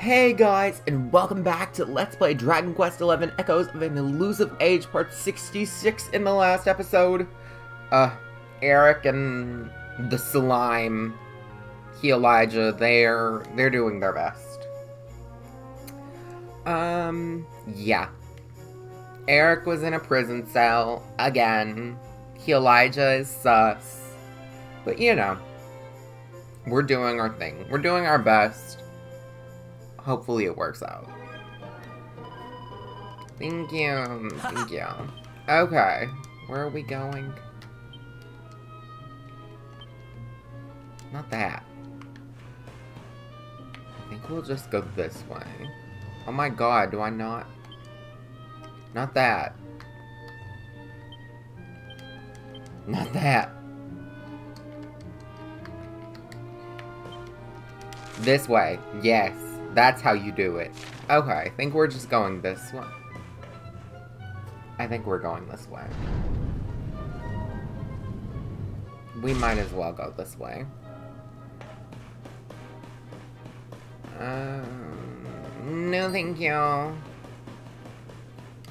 Hey guys, and welcome back to Let's Play Dragon Quest XI Echoes of an Elusive Age Part 66 in the last episode. Uh, Erik and the Slime, Healijah, they're, they're doing their best. Um, yeah. Erik was in a prison cell, again. Healijah is sus. But you know, we're doing our thing. We're doing our best hopefully it works out. Thank you. Thank you. Okay. Where are we going? Not that. I think we'll just go this way. Oh my god, do I not? Not that. Not that. This way. Yes. That's how you do it. Okay, I think we're just going this way. I think we're going this way. We might as well go this way. Um, no thank you.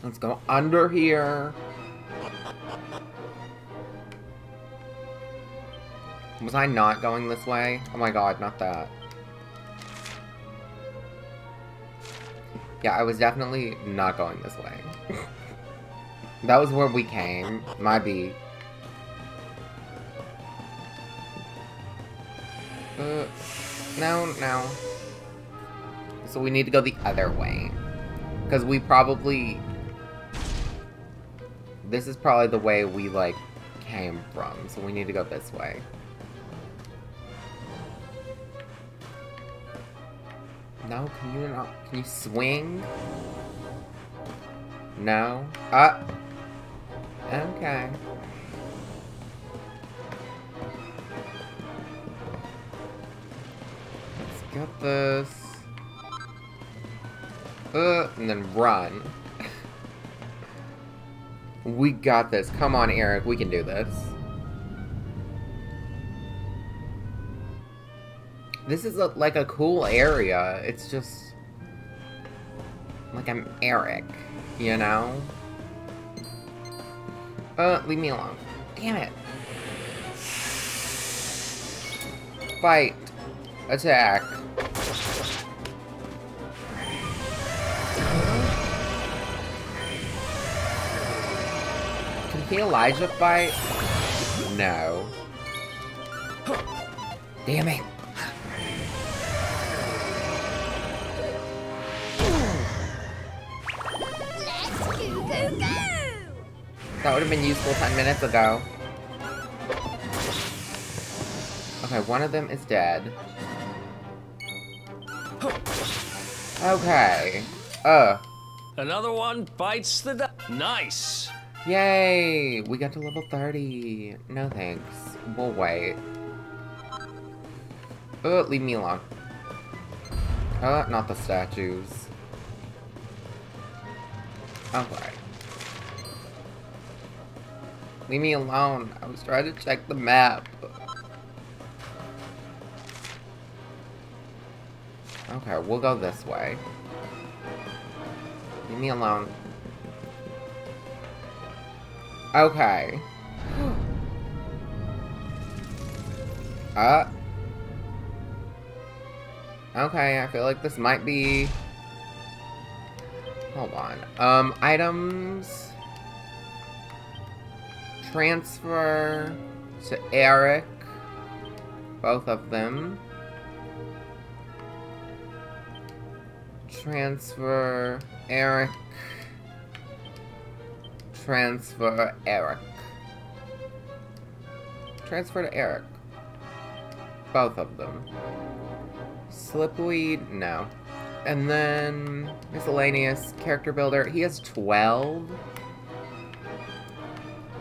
Let's go under here. Was I not going this way? Oh my god, not that. Yeah, I was definitely not going this way. that was where we came. My B. Uh, no, no. So we need to go the other way. Because we probably... This is probably the way we, like, came from. So we need to go this way. No, can you not? Can you swing? No? Uh. Okay. Let's get this. Uh, and then run. we got this. Come on, Erik. We can do this. This is a, like a cool area. It's just like I'm Erik, you know? Uh, leave me alone. Damn it. Fight. Attack. Can Healijah fight? No. Damn it. That would have been useful 10 minutes ago. Okay, one of them is dead. Okay. Uh. Another one bites the Nice! Yay! We got to level 30. No thanks. We'll wait. Oh, leave me alone. Oh, not the statues. Okay. Leave me alone. I was trying to check the map. Okay, we'll go this way. Leave me alone. Okay. uh. Okay, I feel like this might be... Hold on. Um, items transfer to Erik, Both of them. Transfer Erik, Transfer Erik. Transfer to Erik. Both of them. Slipweed? No. And then miscellaneous character builder. He has 12.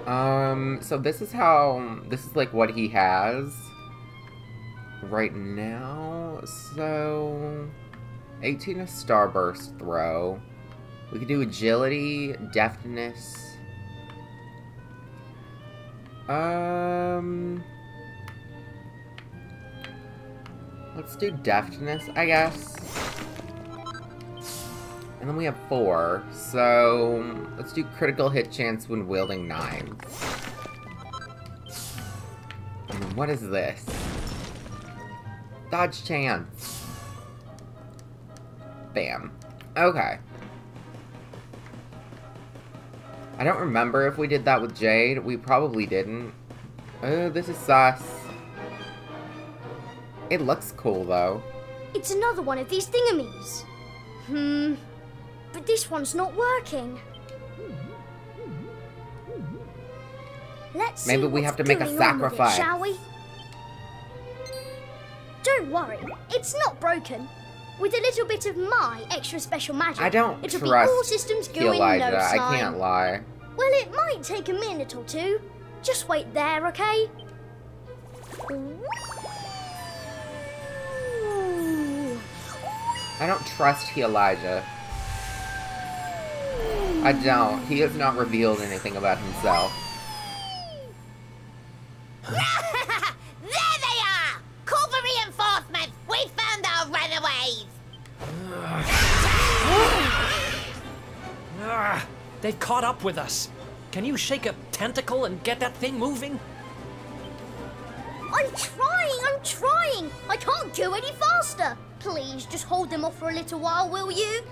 Um, so this is how, this is like what he has right now. So, 18 is Starburst throw. We could do agility, deftness. Um, let's do deftness, I guess. And then we have four. So let's do critical hit chance when wielding knives. And what is this? Dodge chance. Bam. Okay. I don't remember if we did that with Jade. We probably didn't. Oh, this is sus. It looks cool, though. It's another one of these thingamies. Hmm. But this one's not working. Let's Maybe see we have to make a going with it, sacrifice. shall we? Don't worry, it's not broken. With a little bit of my extra special magic, I don't it'll trust be all systems go in Elijah. no I can't lie. Well, it might take a minute or two. Just wait there, okay? I don't trust Healijah. I don't. He has not revealed anything about himself. there they are! Call for reinforcements! We found our runaways! Ah, they've caught up with us. Can you shake a tentacle and get that thing moving? I'm trying, I'm trying. I can't go any faster. Please, just hold them off for a little while, will you?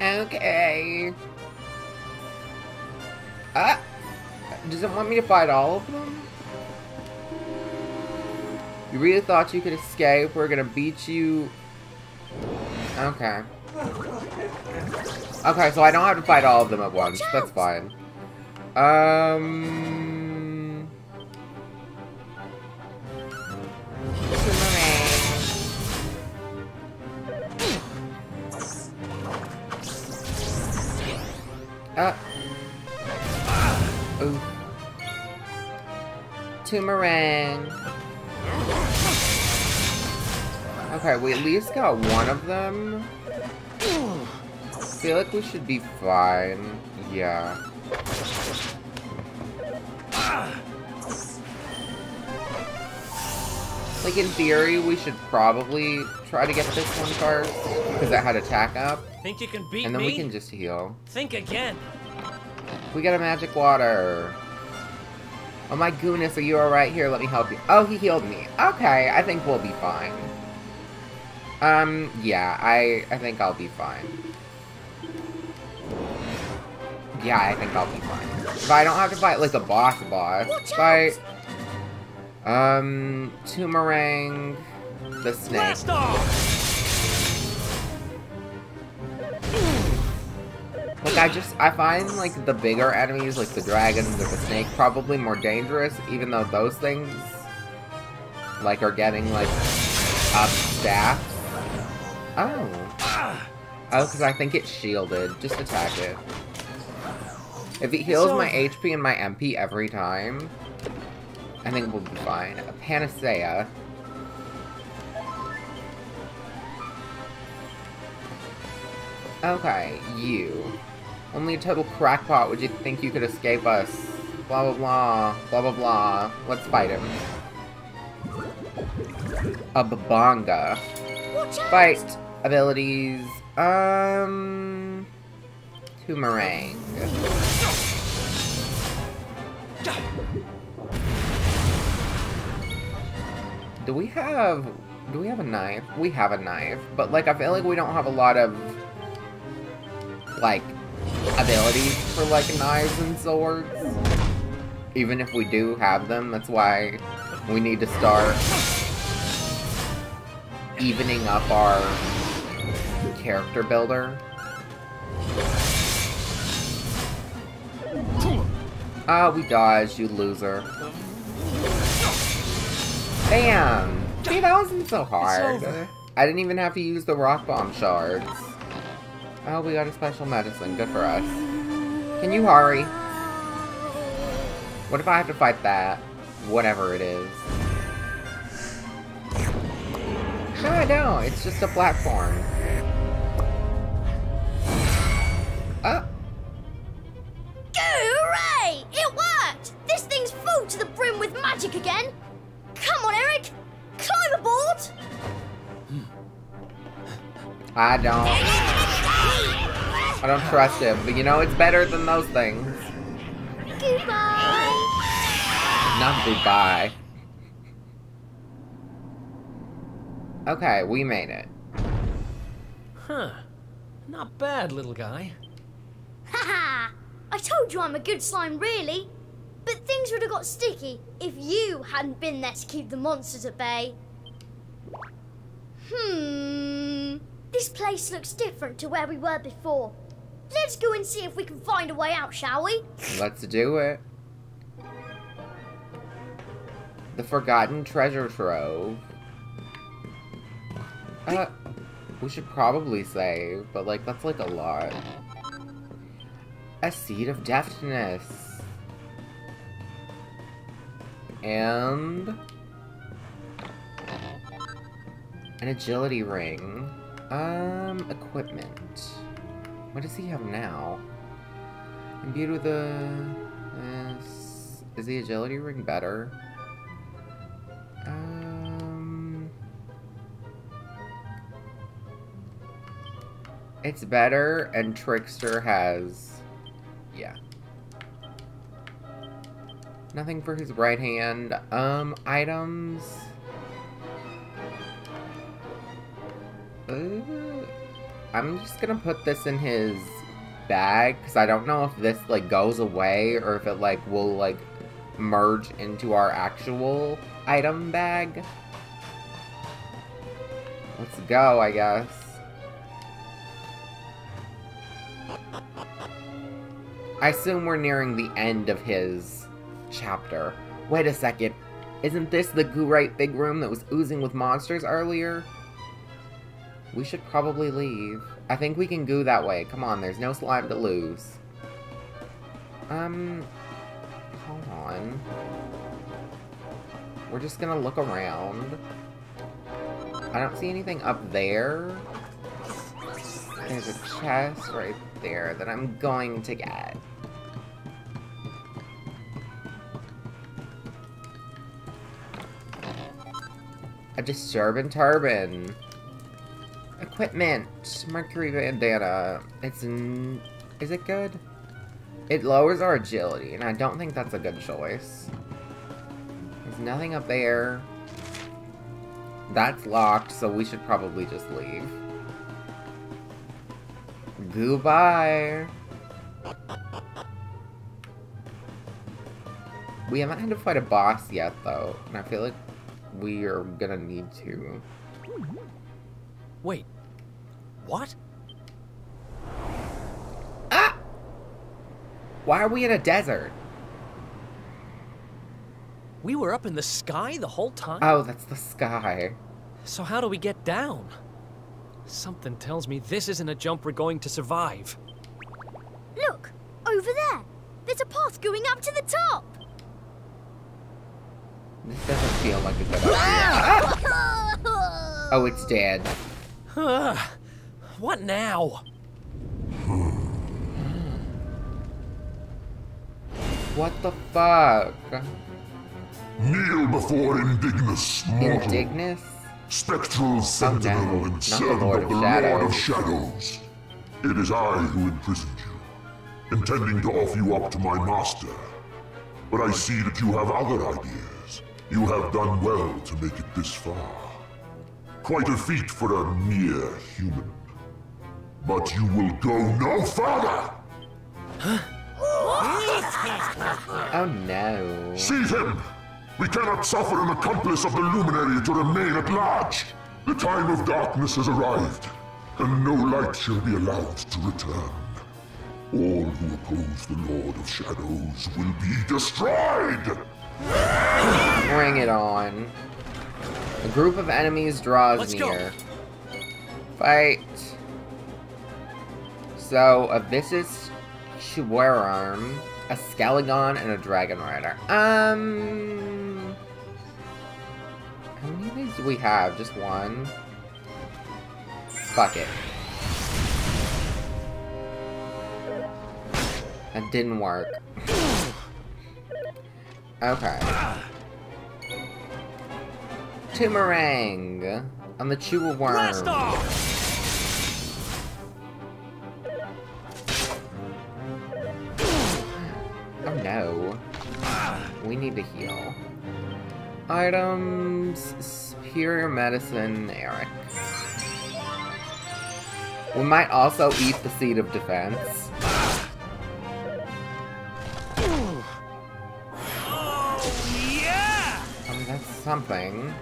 Okay. Ah! Does it want me to fight all of them? You really thought you could escape? We're gonna beat you. Okay. Okay, so I don't have to fight all of them at once. That's fine. Um. Uh. Toomerang. Okay, we at least got one of them. feel like we should be fine. Yeah. Like, in theory, we should probably try to get this one first, because it had attack up, Think you can beat me? and then me? we can just heal. Think again. We got a magic water. Oh my goodness, are you alright? Here, let me help you. Oh, he healed me. Okay, I think we'll be fine. Um, yeah, I, I think I'll be fine. Yeah, I think I'll be fine. If I don't have to fight, like, a boss boss, fight, um, Toomerang, the snake. Like, I just, I find, like, the bigger enemies, like the dragons or the snake, probably more dangerous, even though those things, like, are getting, like, up staff. Oh. Oh, because I think it's shielded. Just attack it. If it heals my HP and my MP every time, I think we'll be fine. A panacea. Okay, you. Only a total crackpot would you think you could escape us. Blah blah blah. Blah blah blah. Let's fight him. A babonga. Fight abilities. Um. Toomerang. Do we have. Do we have a knife? We have a knife. But, like, I feel like we don't have a lot of. Like, abilities for, like, knives and swords. Even if we do have them, that's why we need to start evening up our character builder. Ah, we dodged, you loser. Bam! See, that wasn't so hard. I didn't even have to use the rock bomb shards. Oh, we got a special medicine. Good for us. Can you hurry? What if I have to fight that? Whatever it is. No, I don't. It's just a platform. Oh, Hooray! It worked! This thing's full to the brim with magic again! Come on, Erik! Climb aboard! I don't. I don't trust him, but you know, it's better than those things. Goodbye. Not goodbye. Okay, we made it. Huh. Not bad, little guy. Haha! I told you I'm a good slime, really. But things would have got sticky if you hadn't been there to keep the monsters at bay. Hmm. This place looks different to where we were before. Let's go and see if we can find a way out, shall we? Let's do it. The Forgotten Treasure Trove. Uh, we should probably save, but like, that's like a lot. A Seed of Deftness. And... An Agility Ring. Um, equipment. What does he have now? Imbued with a... Yes. Is the Agility Ring better? Um... It's better, and Trickster has... Yeah. Nothing for his right hand. Um, items... Uh, I'm just gonna put this in his bag, because I don't know if this, like, goes away, or if it, like, will, like, merge into our actual item bag. Let's go, I guess. I assume we're nearing the end of his chapter. Wait a second. Isn't this the great big room that was oozing with monsters earlier? We should probably leave. I think we can go that way. Come on, there's no slime to lose. Um, hold on. We're just gonna look around. I don't see anything up there. There's a chest right there that I'm going to get. A disturbing turban. Equipment. Mercury bandana. It's is it good? It lowers our agility, and I don't think that's a good choice. There's nothing up there. That's locked, so we should probably just leave. Goodbye. We haven't had to fight a boss yet, though, and I feel like we are gonna need to. Wait. What? Ah! Why are we in a desert? We were up in the sky the whole time? Oh, that's the sky. So how do we get down? Something tells me this isn't a jump we're going to survive. Look, over there. There's a path going up to the top. This doesn't feel like a good idea. Ah! Oh, it's dead. Ugh. what now? Hmm. What the fuck? Kneel before Indignus, mortal, Indignus? spectral sentinel no, and servant Lord of of the Shadows. Lord of Shadows. It is I who imprisoned you, intending to offer you up to my master. But I see that you have other ideas. You have done well to make it this far. Quite a feat for a mere human. But you will go no further! Oh no. Seize him! We cannot suffer an accomplice of the Luminary to remain at large! The time of darkness has arrived, and no light shall be allowed to return. All who oppose the Lord of Shadows will be destroyed! Bring it on. A group of enemies draws Let's go. near. Fight. So, a Vicious Schwerarm, a Scalagon, and a Dragon Rider. Um... How many of these do we have? Just one? Fuck it. That didn't work. Okay. Toomerang on the Chew Worm. No. We need to heal. Items, superior medicine, Erik. We might also eat the seed of defense. Oh, Yeah! I mean, that's something.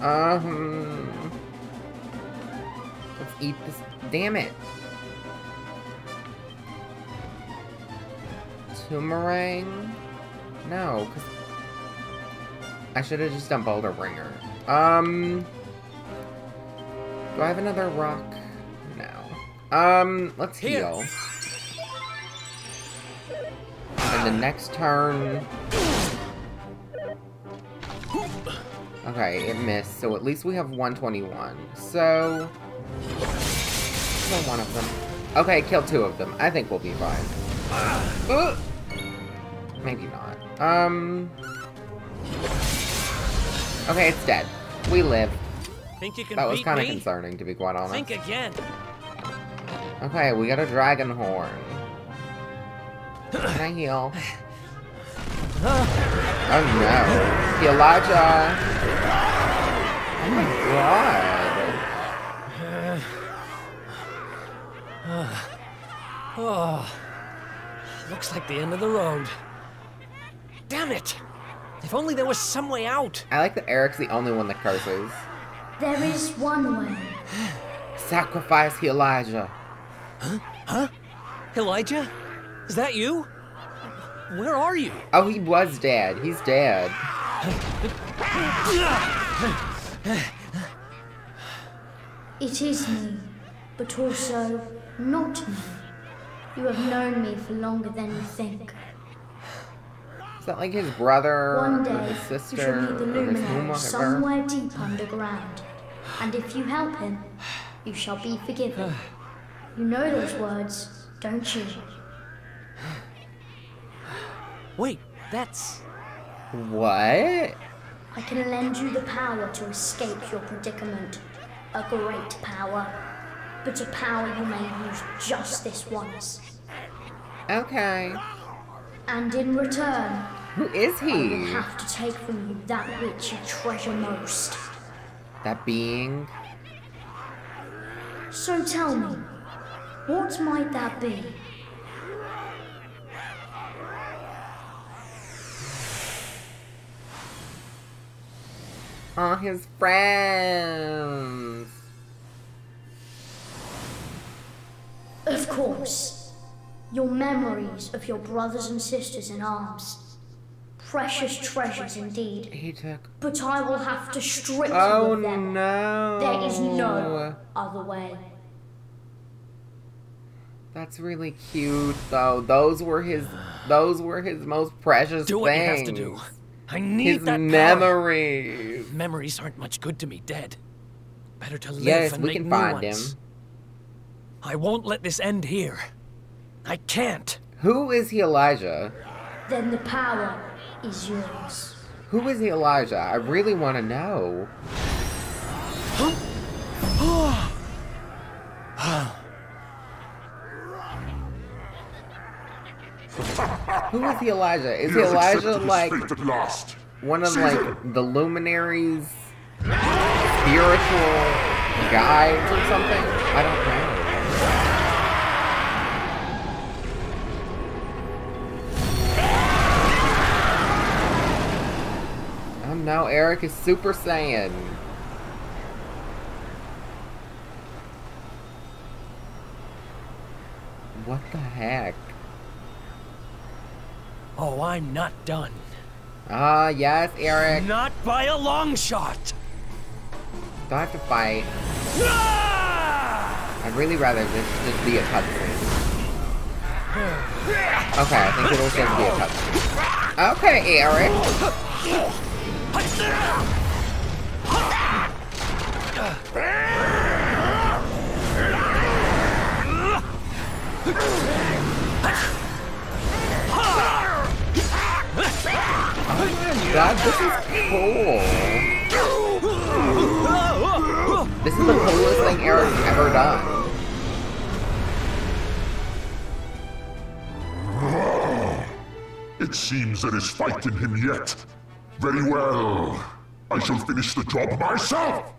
Um. Let's eat this. Damn it. Toomerang? No, because. I should have just done Boulder Bringer. Um. Do I have another rock? No. Um, let's Here. heal. And the next turn. Okay, it missed, so at least we have 121. So. Kill one of them. Okay, kill two of them. I think we'll be fine. Uh, maybe not. Um. Okay, it's dead. We live. Think you can That was kind of concerning, to be quite honest. Think again. Okay, we got a dragon horn. Can I heal? Oh no. Elijah! Oh my god. Oh, looks like the end of the road. Damn it! If only there was some way out. I like that Erik's the only one that curses. There is one way. Sacrifice Elijah. Huh? Huh? Elijah? Is that you? Where are you? Oh, he was dead. He's dead. It is me, but also not me. You have known me for longer than you think. Is that like his brother One or day, his you shall sister meet the or luminary somewhere deep underground. And if you help him, you shall be forgiven. You know those words, don't you? Wait, that's. What? I can lend you the power to escape your predicament. A great power. But a power you may use just this once. Okay. And in return, Who is he? I will have to take from you that which you treasure most. That being? So tell me, what might that be? Oh, his friends. Of course, your memories of your brothers and sisters in arms. Precious treasures indeed. He took. But I will have to strip you Oh of them. no. There is no other way. That's really cute, though. Those were his. Those were his most precious Do what you things. have to do. I need His that power. memories. Memories aren't much good to me dead. Better to live Yes, and we make can new find ones. him. I won't let this end here. I can't. Who is he, Elijah? Then the power is yours. Who is he, Elijah? I really want to know. Who is he, Elijah? Is He he Elijah like at last. one of Caesar. like the luminaries, spiritual guides or something? I don't know. Erik is Super Saiyan. What the heck? Oh, I'm not done. Ah, yes, Erik. Not by a long shot. Do I have to fight? Ah! I'd really rather this just be a cutscene. Okay, I think it'll just be a cutscene. Okay, Erik. God, this is cool. This is the coolest thing Erik's ever done. It seems there is fighting him yet. Very well. I shall finish the job myself.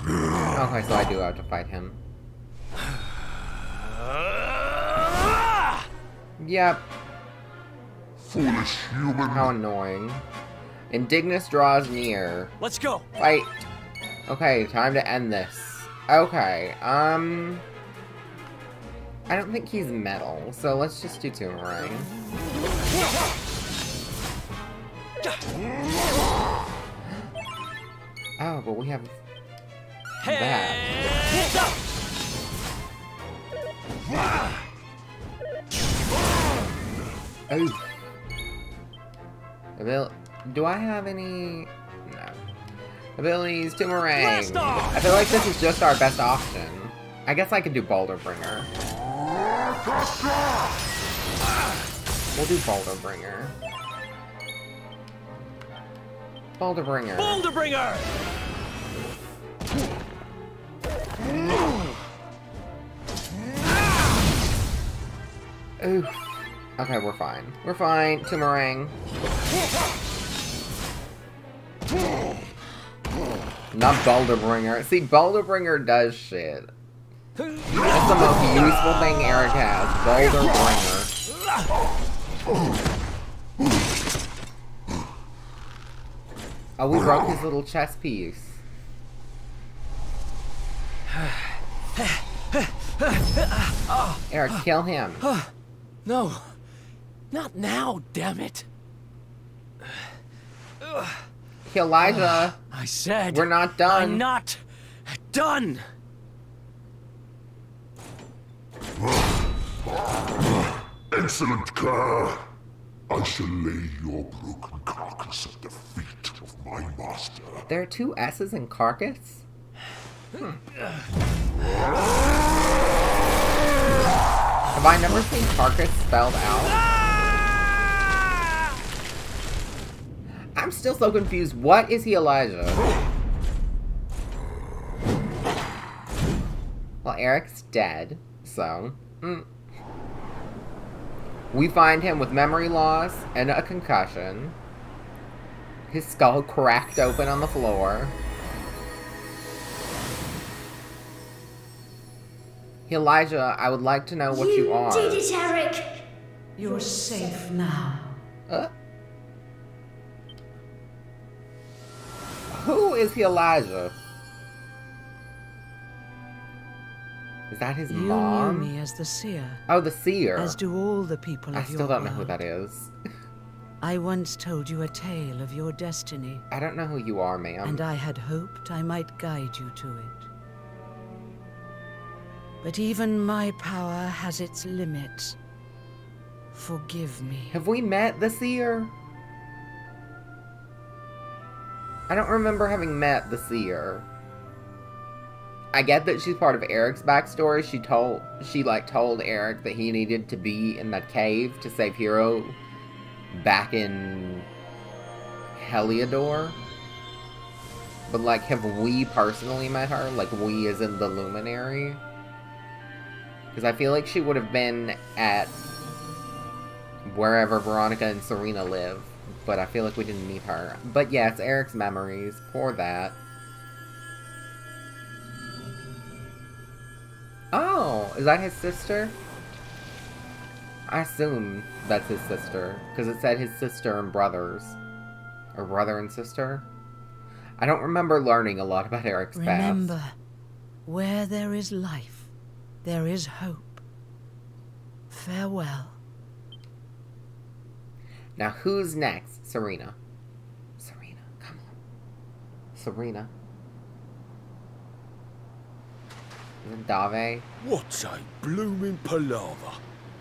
Okay, so I do have to fight him. Yep, Foolish human. how annoying. Indignus draws near. Let's go. Fight. Okay, time to end this. Okay, um... I don't think he's metal, so let's just do Toomerang. Oh, but we have that. Hands up. Oh. Abil do I have any? No. Abilities, Toomerang. I feel like this is just our best option. I guess I could do Boulder Bringer. We'll do Boulder Bringer. Boulder Bringer. Boulder bringer. Oof. Okay, we're fine. We're fine. Toomerang. Not Boulder Bringer. See, Boulder Bringer does shit. That's the most useful thing Erik has. Boulder Oh, we broke his little chess piece. Erik, kill him. No. Not now, damn it. Kill Elijah. I said We're not done. I'm not done. Excellent, Kerr. I shall lay your broken carcass at the feet of my master. There are two S's in carcass? Hmm. Have I never seen carcass spelled out? I'm still so confused. What is Healijah? Well, Erik's dead, so. mm. We find him with memory loss and a concussion. His skull cracked open on the floor. Elijah, I would like to know what you, are. You did it, Erik! You're safe now. Uh? Who is Elijah? Is that his You mom? knew me as the seer, Oh, the seer. as do all the people of I still don't know who that is. I once told you a tale of your destiny, I don't know who you are, ma'am. and I had hoped I might guide you to it. But even my power has its limits. Forgive me. Have we met the seer? I don't remember having met the seer. I get that she's part of Erik's backstory. She told she like told Erik that he needed to be in that cave to save Hero back in Heliodor. But like have we personally met her? Like we as in the Luminary? Because I feel like she would have been at wherever Veronica and Serena live. But I feel like we didn't meet her. But yeah, it's Erik's memories. Poor that. Oh, is that his sister? I assume that's his sister. Because it said his sister and brothers. Or brother and sister. I don't remember learning a lot about Erik's Remember, past. where there is life, there is hope. Farewell. Now, who's next? Serena. Serena, come on. Serena. Is Dave? What's a blooming palaver?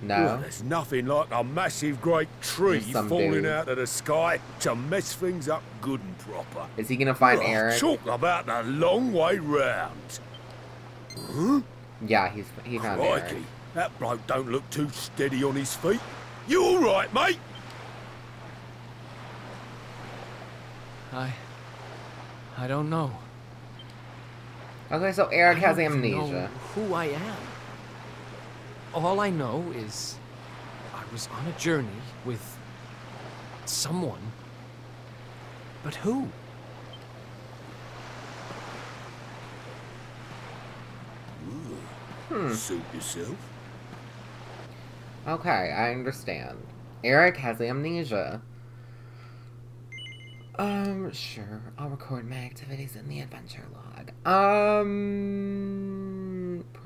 No. Well, there's nothing like a massive great tree falling dude. out of the sky to mess things up good and proper. Is he gonna find Oh, Erik? Talk about the long way round. Huh? Yeah, he's he found Erik. Crikey, that bloke don't look too steady on his feet. You all right, mate? I. I don't know. Okay, so Erik I has don't know amnesia. who I am. All I know is I was on a journey with someone. But who? Hmm. Suit yourself. Okay, I understand. Erik has amnesia. Um, sure. I'll record my activities in the adventure log. Um,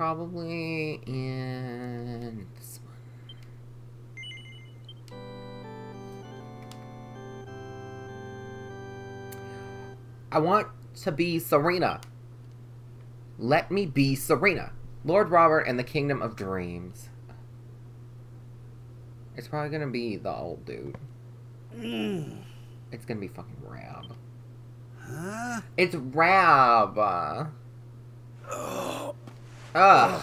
probably in this one. I want to be Serena. Let me be Serena. Lord Robert and the Kingdom of Dreams. It's probably gonna be the old dude. It's gonna be fucking Rab. Huh? It's Rab. Oh. Ugh.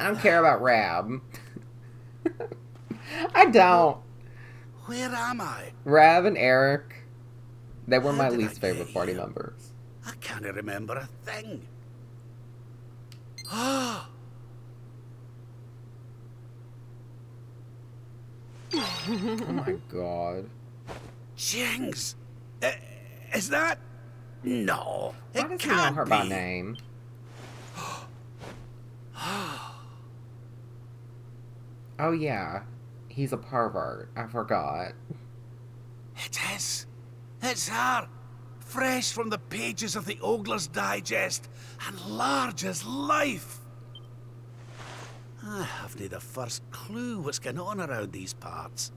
I don't care about Rab. I don't. Where am I? Rab and Erik, they were How my did I least favorite party here? members. I can't remember a thing. Ah, Oh my god. Jings! Uh, is that? No, Why it does he know can't her be. by name? oh yeah, he's a pervert. I forgot. It is. It's her. Fresh from the pages of the Ogler's Digest and large as life. I haven't the first clue what's going on around these parts.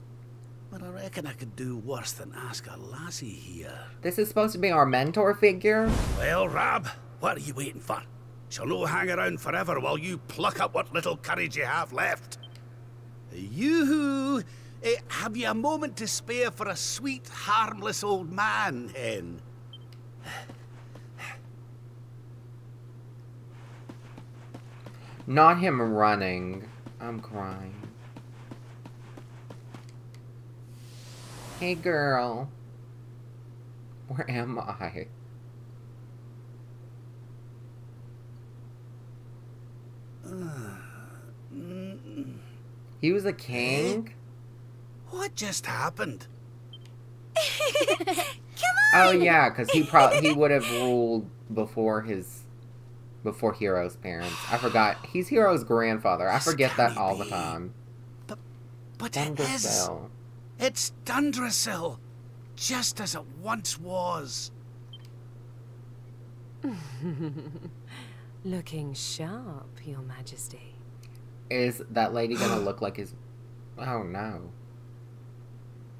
But I reckon I could do worse than ask a lassie here. This is supposed to be our mentor figure. Well, Rab, what are you waiting for? She'll no hang around forever while you pluck up what little courage you have left. You, eh, have you a moment to spare for a sweet, harmless old man, Hen? Not him running. I'm crying. Hey girl. Where am I? He was a king? What just happened? Oh yeah, because he probably he would have ruled before his before Hero's parents. I forgot. He's Hero's grandfather. I This forget that can't all the time. But but it is. Dundrasil. It's Dundrasil, just as it once was. Looking sharp, Your Majesty. Is that lady gonna look like his? Oh no.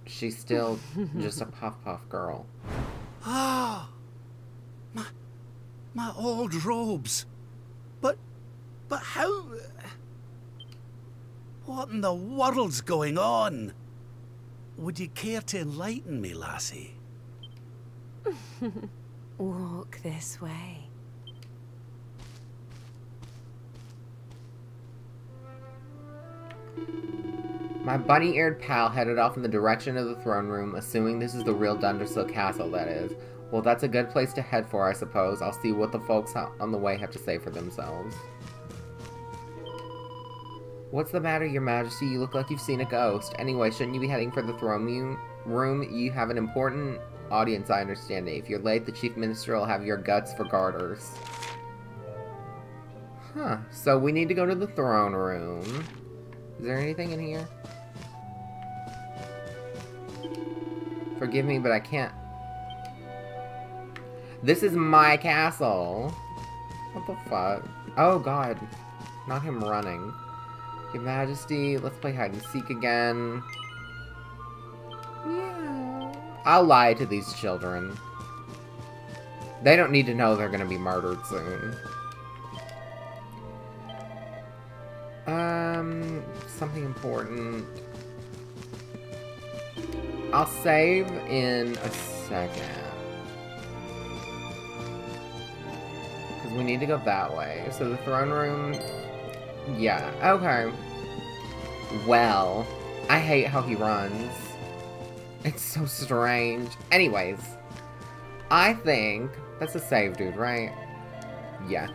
She's still just a puff puff girl. Ah, my, my old robes. But, but how? What in the world's going on? Would you care to enlighten me, lassie? Walk this way. My bunny eared pal headed off in the direction of the throne room, assuming this is the real Dundrasil Castle, that is. Well, that's a good place to head for, I suppose. I'll see what the folks on the way have to say for themselves. What's the matter, Your Majesty? You look like you've seen a ghost. Anyway, shouldn't you be heading for the throne room? You have an important audience, I understand. If you're late, the Chief Minister will have your guts for garters. Huh. So we need to go to the throne room. Is there anything in here? Forgive me, but I can't. This is my castle. What the fuck? Oh god. Not him running. Your Majesty, let's play hide and seek again. Yeah. I'll lie to these children. They don't need to know they're gonna be murdered soon. Uh, Um, something important. I'll save in a second. Because we need to go that way. So the throne room... Yeah, okay. Well, I hate how he runs. It's so strange. Anyways, I think... That's a save, dude, right? Yeah.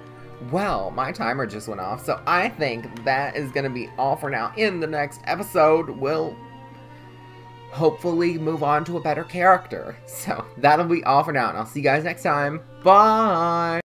Well, my timer just went off, so I think that is going to be all for now. In the next episode, we'll hopefully move on to a better character. So that'll be all for now, and I'll see you guys next time. Bye!